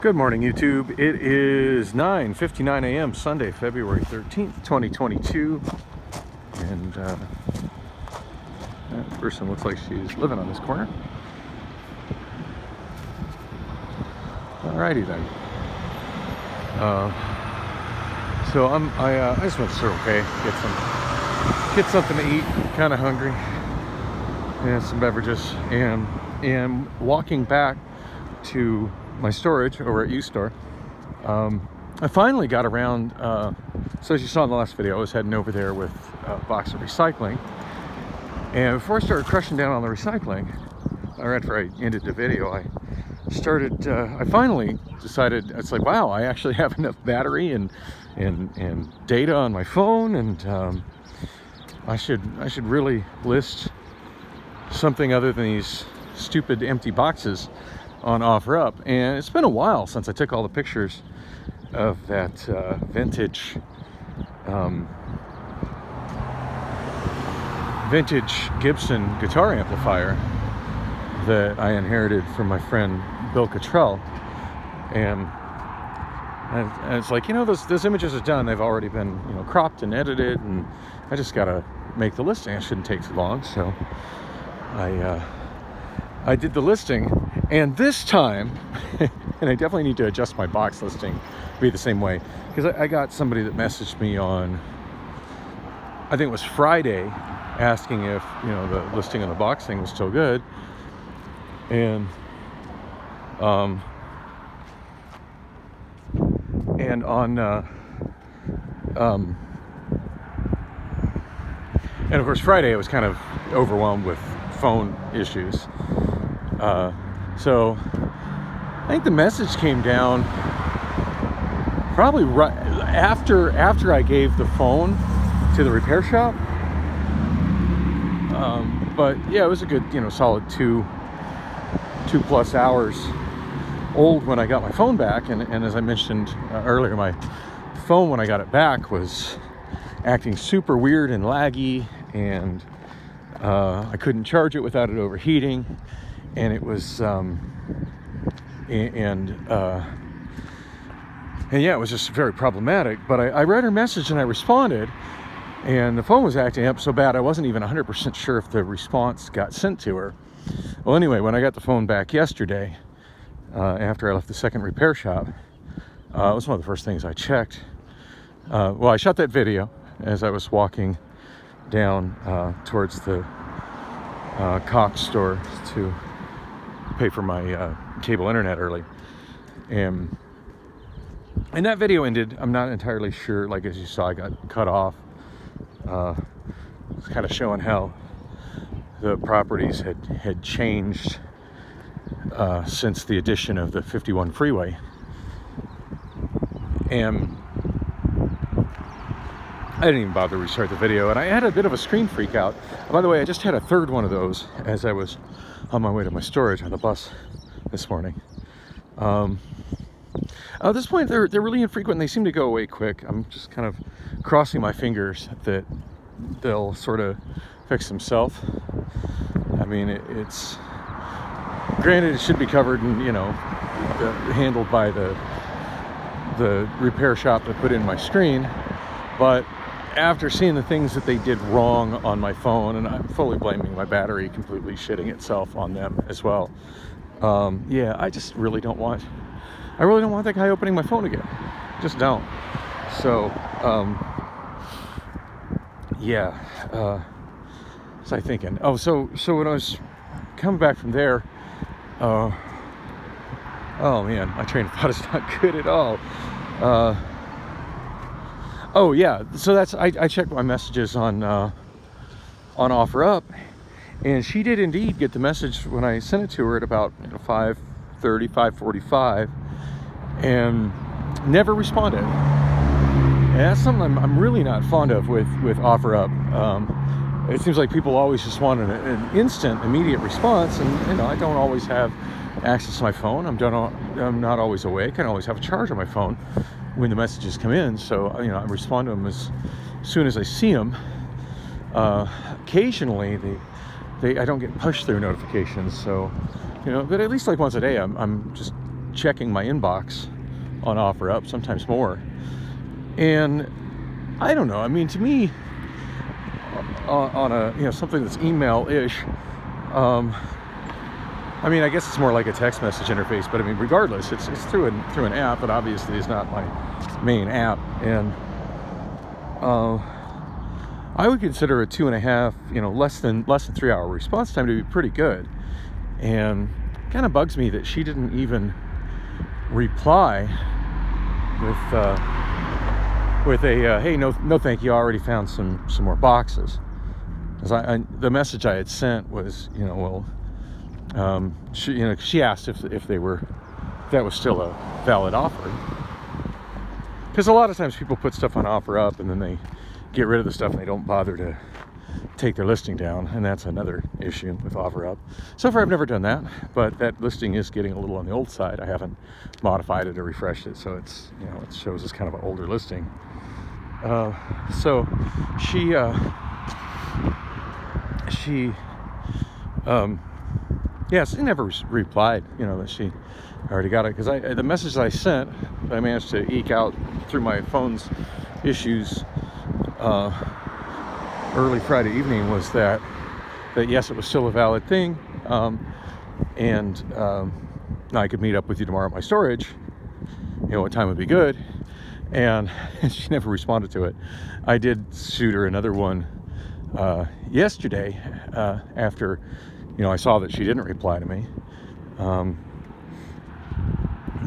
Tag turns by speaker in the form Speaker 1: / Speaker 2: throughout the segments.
Speaker 1: Good morning, YouTube. It is 9.59 a.m. Sunday, February 13th, 2022. And uh, that person looks like she's living on this corner. Alrighty then. Uh, so I'm, I, uh, I just went to Circle K, get some, get something to eat, kind of hungry, and some beverages, and, and walking back to my storage over at U-Store, um, I finally got around, uh, so as you saw in the last video, I was heading over there with a box of recycling. And before I started crushing down on the recycling, or after I ended the video, I started, uh, I finally decided, it's like, wow, I actually have enough battery and, and, and data on my phone and um, I should, I should really list something other than these stupid empty boxes on OfferUp And it's been a while since I took all the pictures of that uh, vintage um, vintage Gibson guitar amplifier that I inherited from my friend Bill Cottrell. And, and, it's like, you know, those, those images are done. They've already been, you know, cropped and edited. And I just got to make the listing. It shouldn't take too long. So I, uh, I did the listing and this time, and I definitely need to adjust my box listing be the same way because I, I, got somebody that messaged me on, I think it was Friday, asking if, you know, the listing on the box thing was still good. And, um, and on, uh, um, and of course Friday I was kind of overwhelmed with phone issues. Uh, so I think the message came down probably right after after I gave the phone to the repair shop. Um, but yeah, it was a good, you know, solid two two plus hours old when I got my phone back. And, and as I mentioned uh, earlier, my phone when I got it back was acting super weird and laggy and uh, I couldn't charge it without it overheating and it was um, and uh, and yeah, it was just very problematic. But I, I, read her message and I responded, and the phone was acting up so bad I wasn't even 100% sure if the response got sent to her. Well, anyway, when I got the phone back yesterday, uh, after I left the second repair shop, uh, it was one of the first things I checked. Uh, well, I shot that video as I was walking down uh, towards the uh, Cox store to pay for my uh, cable internet early. And, and that video ended, I'm not entirely sure, like as you saw, I got cut off. Uh, it's kind of showing how the properties had, had changed uh, since the addition of the 51 freeway. And I didn't even bother to restart the video, and I had a bit of a screen freak out. By the way, I just had a third one of those as I was on my way to my storage on the bus this morning. Um, at this point, they're, they're really infrequent. They seem to go away quick. I'm just kind of crossing my fingers that they'll sort of fix themselves. I mean, it, it's granted it should be covered and you know handled by the the repair shop that put in my screen, but after seeing the things that they did wrong on my phone, and I'm fully blaming my battery completely shitting itself on them as well. Um, yeah, I just really don't want, I really don't want that guy opening my phone again. Just don't. So, um, yeah, uh, was I thinking? Oh, so, so when I was coming back from there, uh, oh man, my train of thought is not good at all. Uh, Oh yeah, so that's I, I checked my messages on uh, on OfferUp, and she did indeed get the message when I sent it to her at about you know, 5:30, 5:45, and never responded. And that's something I'm, I'm really not fond of with with OfferUp. Um, it seems like people always just want an, an, instant, immediate response, and you know I don't always have access to my phone. I'm don't I'm not always awake. I don't always have a charge on my phone when the messages come in. So, uh, you know, I respond to them as soon as I see them. Uh, occasionally, they, they, I don't get push through notifications. So, you know, but at least like once a day, I'm, I'm just checking my inbox on OfferUp, sometimes more. And I don't know. I mean, to me, on, on a you know something that's email-ish, um, I mean, I guess it's more like a text message interface. But I mean, regardless, it's it's through an through an app but obviously it's not my main app, and uh, I would consider a two and a half, you know, less than less than three hour response time to be pretty good. And kind of bugs me that she didn't even reply with uh, with a uh, hey no no thank you I already found some some more boxes because I, I, the message I had sent was you know well um, she you know she asked if if they were if that was still a valid offer because a lot of times people put stuff on OfferUp and then they get rid of the stuff and they don't bother to take their listing down and that's another issue with OfferUp. So far I've never done that, but that listing is getting a little on the old side. I haven't modified it or refreshed it, so it's you know it shows as kind of an older listing. Uh, so she uh, she um, yeah, she never replied. You know that she already got it because I the message I sent I managed to eke out through my phone's issues. Uh, early Friday evening was that that yes, it was still a valid thing, um, and um, I could meet up with you tomorrow at my storage. You know what time would be good, and she never responded to it. I did shoot her another one uh, yesterday uh, after you know I saw that she didn't reply to me. Um,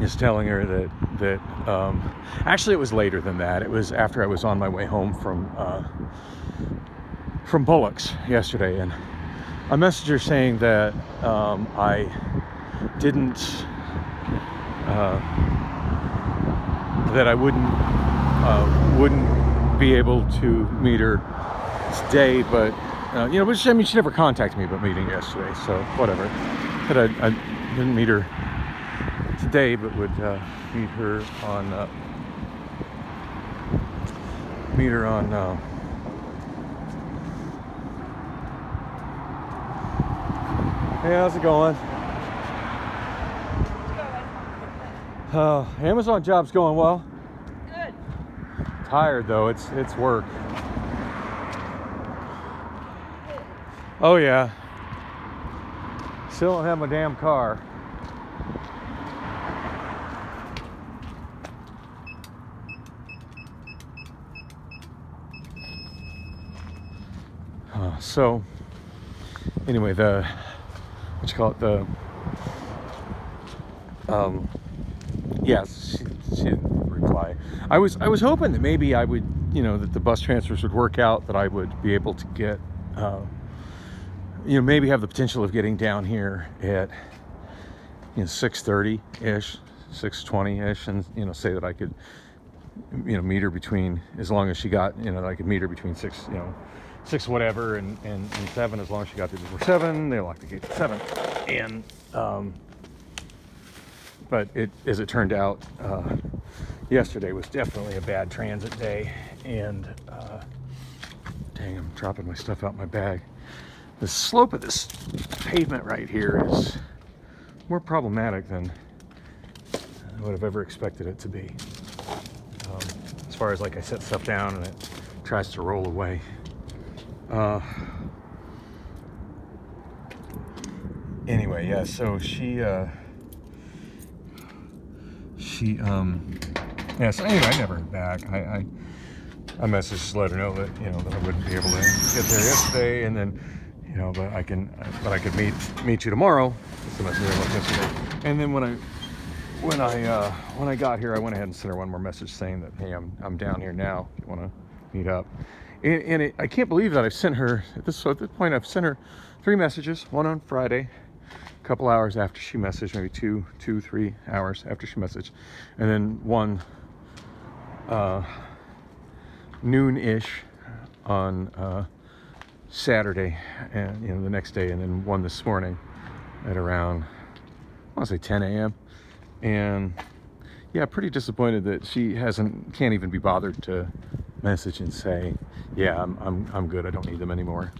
Speaker 1: just telling her that that um, actually it was later than that. It was after I was on my way home from uh, from Bullocks yesterday, and a messenger saying that um, I didn't, uh, that I wouldn't, uh, wouldn't be able to meet her today, but uh, you know, which I mean, she never contacted me about meeting yesterday, so whatever. That I, I didn't meet her today, but would uh, meet her on uh, meet her on uh, Hey, how's it going? Uh, Amazon job's going well.
Speaker 2: Good.
Speaker 1: Tired though, it's it's work. Oh yeah. Still don't have my damn car. Uh, so anyway, the what you call it the um yes she, she didn't reply i was i was hoping that maybe i would you know that the bus transfers would work out that i would be able to get uh, you know maybe have the potential of getting down here at you know 6:30 ish 6:20 ish and you know say that i could you know meet her between as long as she got you know i could meet her between six you know six whatever and, and, and seven as long as she got there before seven they locked the gate at seven. And um, but it as it turned out uh, yesterday was definitely a bad transit day and uh, dang i'm dropping my stuff out my bag the slope of this pavement right here is more problematic than I would have ever expected it to be. Um, as far as like i set stuff down and it tries to roll away. Uh, anyway, yeah, so she, uh, she, um, yeah, so anyway, I never back. I, I, I messaged to let her know that, you know, that I wouldn't be able to get there yesterday. And then, you know, but I can, but I could meet, meet you tomorrow. Yesterday. And then when I, when I, uh, when I got here, I went ahead and sent her one more message saying that, hey, I'm, I'm down here now. If you want to meet up and, and it, I can't believe that I've sent her at this, at this point I've sent her three messages one on Friday a couple hours after she messaged maybe two two three hours after she messaged and then one uh, noon-ish on uh, Saturday and you know the next day and then one this morning at around I want to say 10 a.m. and yeah pretty disappointed that she hasn't can't even be bothered to message and say, yeah, I'm, I'm, I'm good. I don't need them anymore.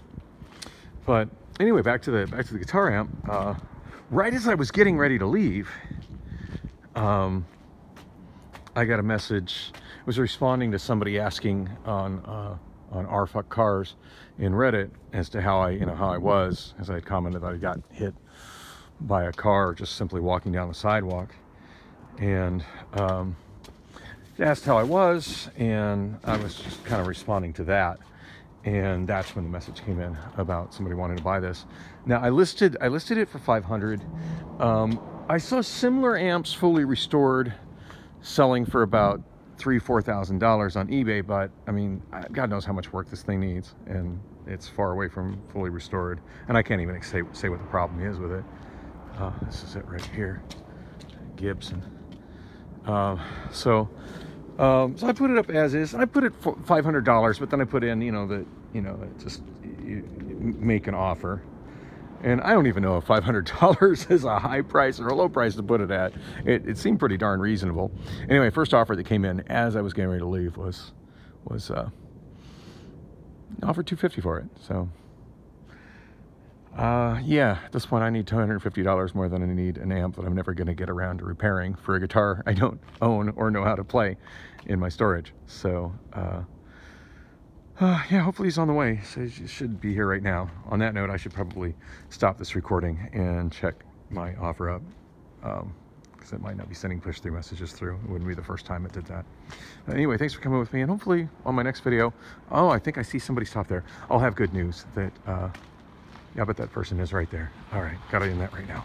Speaker 1: But anyway, back to the, back to the guitar amp. Uh, right as I was getting ready to leave, um, I got a message. It was responding to somebody asking on uh, on r/fuckcars in Reddit as to how I, you know, how I was, as I had commented that I got hit by a car just simply walking down the sidewalk, and um, asked how I was, and I was just kind of responding to that. And that's when the message came in about somebody wanting to buy this. Now I listed I listed it for 500. Um, I saw similar amps fully restored selling for about three four thousand dollars on eBay, but I mean, God knows how much work this thing needs, and it's far away from fully restored. And I can't even say say what the problem is with it. Uh, this is it right here, Gibson. Uh, so um, so I put it up as is. I put it for $500, but then I put in, you know, that, you know, just you, you make an offer. And I don't even know if $500 is a high price or a low price to put it at. It, it seemed pretty darn reasonable. Anyway, first offer that came in as I was getting ready to leave was, was, uh, offered 250 for it. So uh, yeah, at this point I need $250 more than I need an amp that I'm never going to get around to repairing for a guitar I don't own or know how to play in my storage. So, uh, uh, yeah, hopefully he's on the way. So he should be here right now. On that note, I should probably stop this recording and check my OfferUp. Um, because it might not be sending push through messages through. It wouldn't be the first time it did that. anyway, thanks for coming with me. And hopefully on my next video, oh, I think I see somebody stop there. I'll have good news that, uh, yeah, but that person is right there. All right, gotta end that right now.